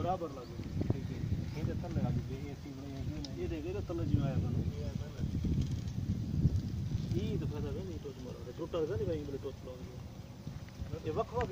बराबर लगे ये तो तल लगा दीजिए ये सी बने ये देखिए तो तल जी आया बने ये तो फ़ायदा है नहीं तो ब्लूटूथ जाली ब्लूटूथ लावून हे वखवा